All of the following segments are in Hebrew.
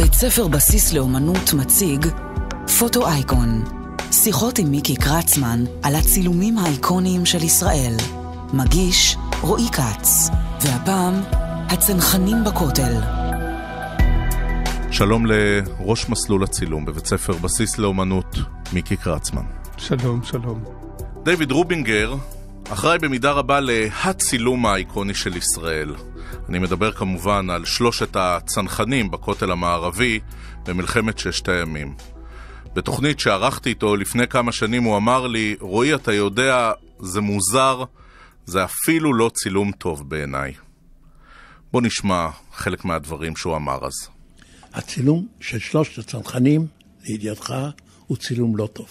בית ספר בסיס לאומנות מציג פוטו אייקון. שיחות עם מיקי קרצמן על הצילומים האיקוניים של ישראל. מגיש רועי כץ. והפעם, הצנחנים בכותל. שלום לראש מסלול הצילום בבית ספר בסיס לאומנות, מיקי קרצמן. שלום, שלום. דיוויד רובינגר אחראי במידה רבה להצילום האיקוני של ישראל. אני מדבר כמובן על שלושת הצנחנים בכותל המערבי במלחמת ששת הימים. בתוכנית שערכתי איתו לפני כמה שנים הוא אמר לי, רועי, אתה יודע, זה מוזר, זה אפילו לא צילום טוב בעיניי. בוא נשמע חלק מהדברים שהוא אמר אז. הצילום של שלושת הצנחנים, לידיעתך, הוא צילום לא טוב.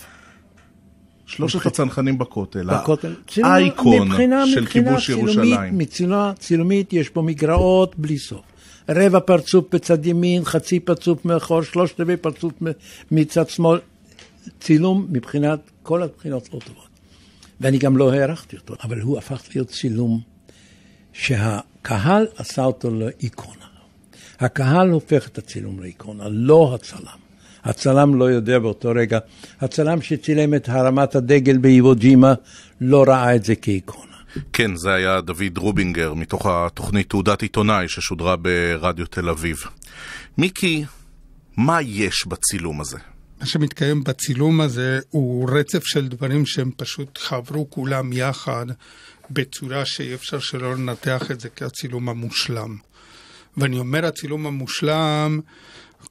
שלושת הצנחנים בכותל, בכותל. האייקון מבחינה, של מבחינה כיבוש ירושלים. מצילומה צילומית יש פה מגרעות בלי סוף. רבע פרצוף בצד ימין, חצי פרצוף מאחור, שלושת רבעי פרצוף מצד שמאל. צילום מבחינת, כל הבחינות לא טובות. ואני גם לא הערכתי אותו, אבל הוא הפך להיות צילום שהקהל עשה אותו לאיקונה. הקהל הופך את הצילום לאיקונה, לא הצלם. הצלם לא יודע באותו רגע, הצלם שצילם את הרמת הדגל באיבו ג'ימה לא ראה את זה כאיקונה. כן, זה היה דוד רובינגר מתוך התוכנית תעודת עיתונאי ששודרה ברדיו תל אביב. מיקי, מה יש בצילום הזה? מה שמתקיים בצילום הזה הוא רצף של דברים שהם פשוט חברו כולם יחד בצורה שאי אפשר שלא לנתח את זה כצילום המושלם. ואני אומר הצילום המושלם,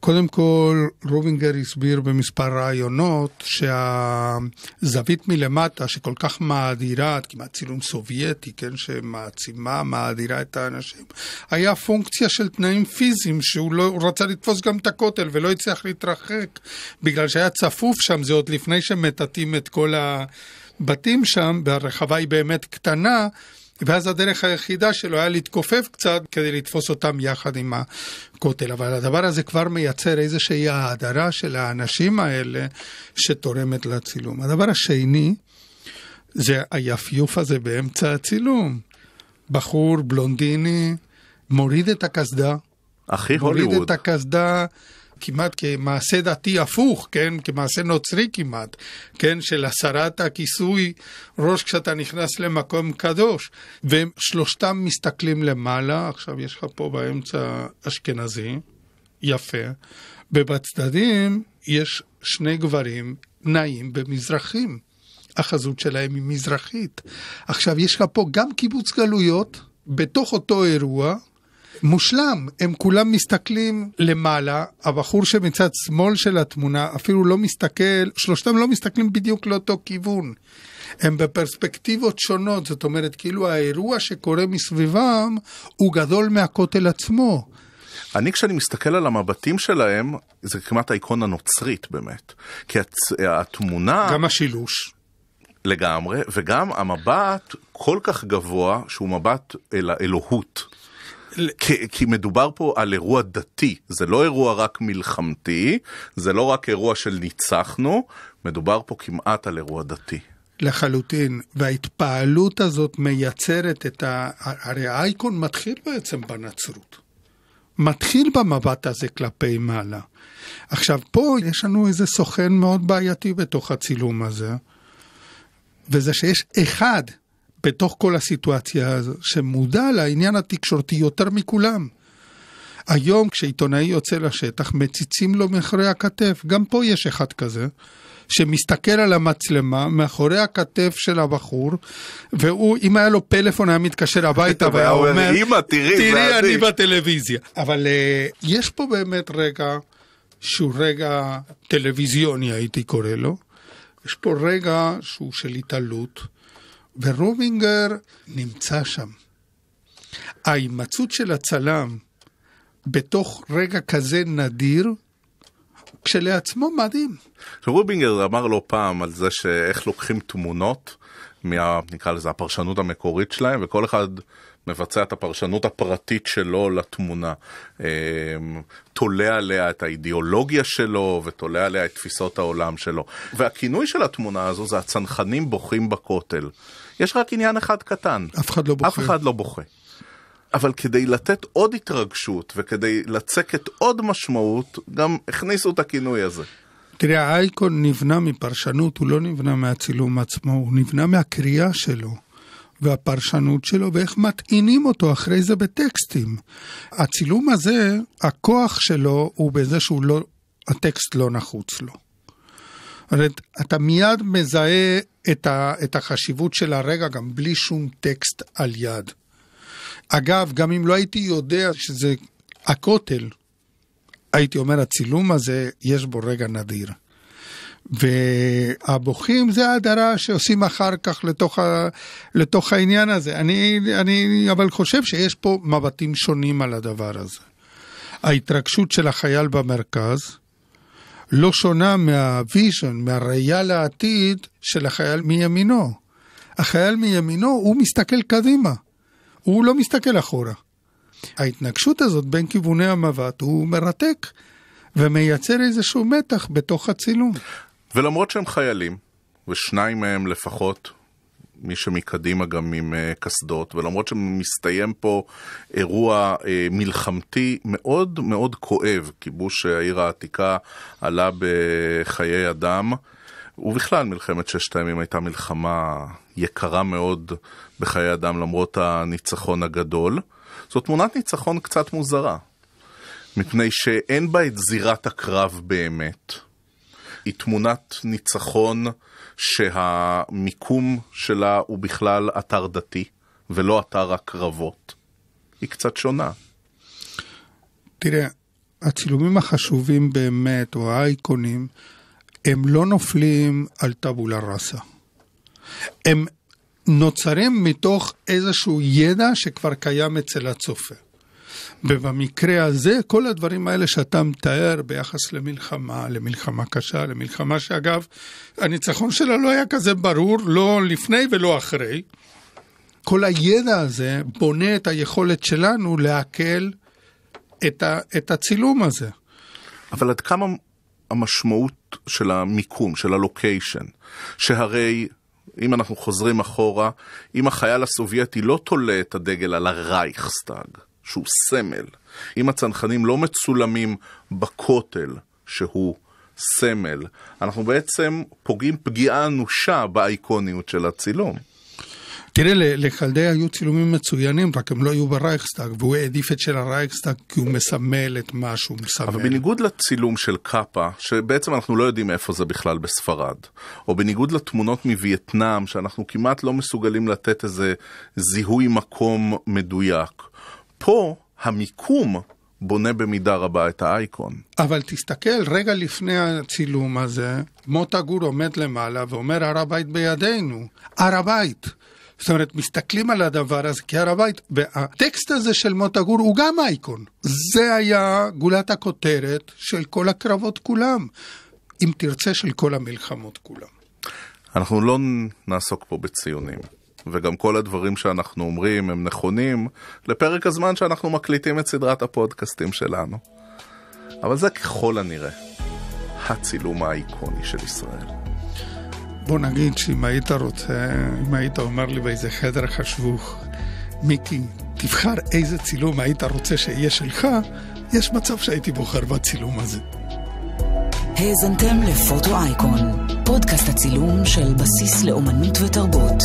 קודם כל רובינגר הסביר במספר רעיונות שהזווית מלמטה שכל כך מאדירה, כמעט צילום סובייטי, כן, שמעצימה, מאדירה את האנשים, היה פונקציה של תנאים פיזיים שהוא לא, רצה לתפוס גם את הכותל ולא הצליח להתרחק בגלל שהיה צפוף שם, זה עוד לפני שמטאטאים את כל הבתים שם, והרחבה היא באמת קטנה. ואז הדרך היחידה שלו היה להתכופף קצת כדי לתפוס אותם יחד עם הכותל. אבל הדבר הזה כבר מייצר איזושהי האדרה של האנשים האלה שתורמת לצילום. הדבר השני זה היפיוף הזה באמצע הצילום. בחור בלונדיני מוריד את הקסדה. הכי מוריד הוליווד. את הקסדה כמעט כמעשה דתי הפוך, כן? כמעשה נוצרי כמעט, כן? של הסרת הכיסוי ראש כשאתה נכנס למקום קדוש. ושלושתם מסתכלים למעלה, עכשיו יש לך פה באמצע אשכנזי, יפה, ובצדדים יש שני גברים נעים במזרחים. החזות שלהם היא מזרחית. עכשיו, יש לך פה גם קיבוץ גלויות בתוך אותו אירוע, מושלם, הם כולם מסתכלים למעלה, הבחור שמצד שמאל של התמונה אפילו לא מסתכל, שלושתם לא מסתכלים בדיוק לאותו כיוון. הם בפרספקטיבות שונות, זאת אומרת, כאילו האירוע שקורה מסביבם הוא גדול מהכותל עצמו. אני כשאני מסתכל על המבטים שלהם, זה כמעט האיקונה הנוצרית באמת. כי הצ... התמונה גם השילוש. לגמרי, וגם המבט כל כך גבוה שהוא מבט אל האלוהות. כי, כי מדובר פה על אירוע דתי, זה לא אירוע רק מלחמתי, זה לא רק אירוע של ניצחנו, מדובר פה כמעט על אירוע דתי. לחלוטין, וההתפעלות הזאת מייצרת את ה... הרי האייקון מתחיל בעצם בנצרות. מתחיל במבט הזה כלפי מעלה. עכשיו, פה יש לנו איזה סוכן מאוד בעייתי בתוך הצילום הזה, וזה שיש אחד בתוך כל הסיטואציה הזו שמודע לעניין התקשורתי יותר מכולם. היום כשעיתונאי יוצא לשטח מציצים לו מאחורי הכתף, גם פה יש אחד כזה. שמסתכל על המצלמה מאחורי הכתף של הבחור, והוא, אם היה לו פלאפון, היה מתקשר הביתה והיה אומר, "אמא, תראי, תראי, אני עדיף." בטלוויזיה. אבל uh, יש פה באמת רגע שהוא רגע טלוויזיוני, הייתי קורא לו. יש פה רגע שהוא של התעלות, ורובינגר נמצא שם. ההימצאות של הצלם בתוך רגע כזה נדיר, כשלעצמו מדהים. רובינגר אמר לא פעם על זה שאיך לוקחים תמונות, מה, נקרא לזה הפרשנות המקורית שלהם, וכל אחד מבצע את הפרשנות הפרטית שלו לתמונה. אה, תולה עליה את האידיאולוגיה שלו, ותולה עליה את תפיסות העולם שלו. והכינוי של התמונה הזו זה הצנחנים בוכים בכותל. יש רק עניין אחד קטן. אף אחד לא בוכה. אף אחד לא בוכה. אבל כדי לתת עוד התרגשות וכדי לצקת עוד משמעות, גם הכניסו את הכינוי הזה. תראה, האייקון נבנה מפרשנות, הוא לא נבנה מהצילום עצמו, הוא נבנה מהקריאה שלו. והפרשנות שלו ואיך מטעינים אותו אחרי זה בטקסטים. הצילום הזה, הכוח שלו הוא בזה שהוא לא, הטקסט לא נחוץ לו. אומרת, אתה מיד מזהה את, ה, את החשיבות של הרגע גם בלי שום טקסט על יד. אגב, גם אם לא הייתי יודע שזה הכותל, הייתי אומר, הצילום הזה, יש בו רגע נדיר. והבוכים זה ההדרה שעושים אחר כך לתוך, ה, לתוך העניין הזה. אני, אני אבל חושב שיש פה מבטים שונים על הדבר הזה. ההתרגשות של החייל במרכז לא שונה מהוויז'ן, מהראייה לעתיד של החייל מימינו. החייל מימינו, הוא מסתכל קדימה, הוא לא מסתכל אחורה. ההתנגשות הזאת בין כיווני המבט הוא מרתק ומייצר איזשהו מתח בתוך הצילום. ולמרות שהם חיילים, ושניים מהם לפחות, מי שמקדימה גם עם uh, קסדות, ולמרות שמסתיים פה אירוע uh, מלחמתי מאוד מאוד כואב, כיבוש העיר העתיקה עלה בחיי אדם, ובכלל מלחמת ששת הימים הייתה מלחמה יקרה מאוד בחיי אדם למרות הניצחון הגדול. זו תמונת ניצחון קצת מוזרה, מפני שאין בה את זירת הקרב באמת. היא תמונת ניצחון שהמיקום שלה הוא בכלל אתר דתי, ולא אתר הקרבות. היא קצת שונה. תראה, הצילומים החשובים באמת, או האייקונים, הם לא נופלים על טבולה ראסה. הם נוצרים מתוך איזשהו ידע שכבר קיים אצל הצופה. ובמקרה הזה, כל הדברים האלה שאתה מתאר ביחס למלחמה, למלחמה קשה, למלחמה שאגב, הניצחון שלה לא היה כזה ברור, לא לפני ולא אחרי. כל הידע הזה בונה את היכולת שלנו לעכל את, ה, את הצילום הזה. אבל עד כמה המשמעות של המיקום, של הלוקיישן, שהרי אם אנחנו חוזרים אחורה, אם החייל הסובייטי לא תולה את הדגל על הרייכסטאג, שהוא סמל, אם הצנחנים לא מצולמים בכותל, שהוא סמל, אנחנו בעצם פוגעים פגיעה אנושה באיקוניות של הצילום. תראה, לחלדי היו צילומים מצוינים, רק הם לא היו ברייכסטאג, והוא העדיף את של הרייכסטאג כי הוא מסמל את מה שהוא מסמל. אבל בניגוד לצילום של קאפה, שבעצם אנחנו לא יודעים איפה זה בכלל בספרד, או בניגוד לתמונות מווייטנאם, שאנחנו כמעט לא מסוגלים לתת איזה זיהוי מקום מדויק, פה המיקום בונה במידה רבה את האייקון. אבל תסתכל, רגע לפני הצילום הזה, מוטה גור עומד למעלה ואומר הר הבית בידינו. הר הבית. זאת אומרת, מסתכלים על הדבר הזה כהר הבית, והטקסט הזה של מוטה גור הוא גם אייקון. זה היה גולת הכותרת של כל הקרבות כולם. אם תרצה, של כל המלחמות כולם. אנחנו לא נעסוק פה בציונים. וגם כל הדברים שאנחנו אומרים הם נכונים לפרק הזמן שאנחנו מקליטים את סדרת הפודקאסטים שלנו. אבל זה ככל הנראה הצילום האיקוני של ישראל. בוא נגיד שאם היית רוצה, אם היית אומר לי באיזה חדר חשוך, מיקי, תבחר איזה צילום היית רוצה שיהיה שלך, יש מצב שהייתי בוחר בצילום הזה. האזנתם לפוטו אייקון, פודקאסט הצילום של בסיס לאומנות ותרבות.